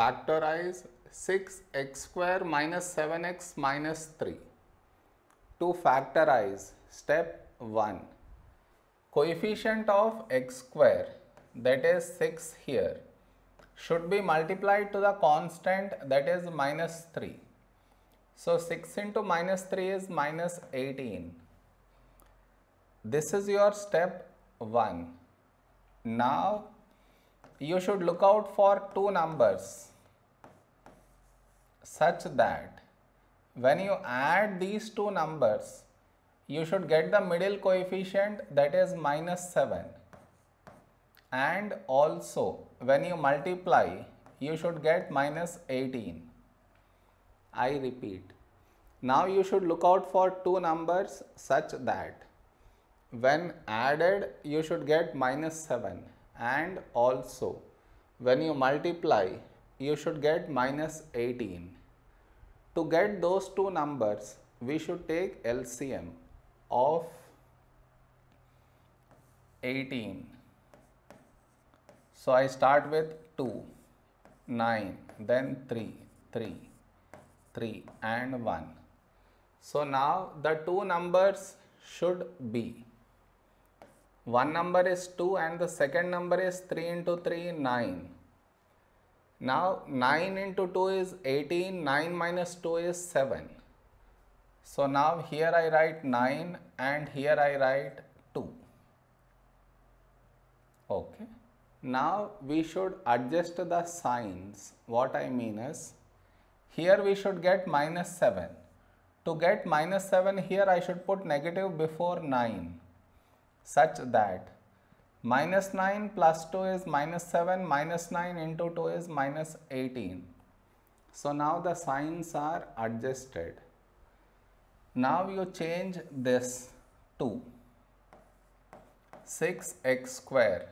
factorize 6x square minus 7x minus 3. To factorize step 1 coefficient of x square that is 6 here should be multiplied to the constant that is minus 3. So 6 into minus 3 is minus 18. This is your step 1. Now you should look out for two numbers such that when you add these two numbers you should get the middle coefficient that is minus 7 and also when you multiply you should get minus 18. I repeat. Now you should look out for two numbers such that when added you should get minus 7 and also when you multiply you should get minus 18. To get those two numbers we should take LCM of 18. So I start with 2, 9, then 3, 3, 3 and 1. So now the two numbers should be one number is 2 and the second number is 3 into 3 9. Now 9 into 2 is 18, 9 minus 2 is 7. So now here I write 9 and here I write 2. Okay. Now we should adjust the signs. What I mean is here we should get minus 7. To get minus 7 here I should put negative before 9 such that minus 9 plus 2 is minus 7 minus 9 into 2 is minus 18. So now the signs are adjusted. Now you change this to 6x square.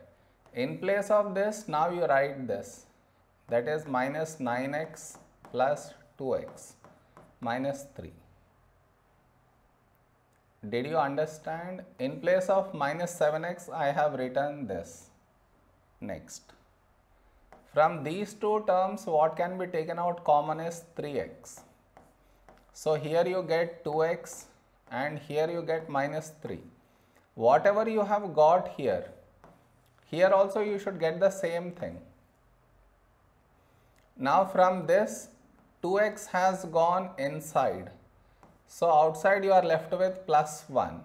In place of this now you write this that is minus 9x plus 2x minus 3. Did you understand? In place of minus 7x, I have written this. Next. From these two terms, what can be taken out common is 3x. So here you get 2x and here you get minus 3. Whatever you have got here, here also you should get the same thing. Now from this, 2x has gone inside so outside you are left with plus 1.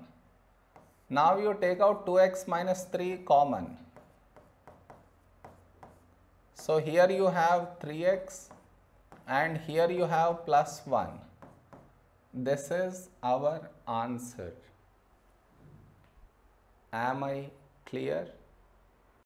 Now you take out 2x minus 3 common. So here you have 3x and here you have plus 1. This is our answer. Am I clear?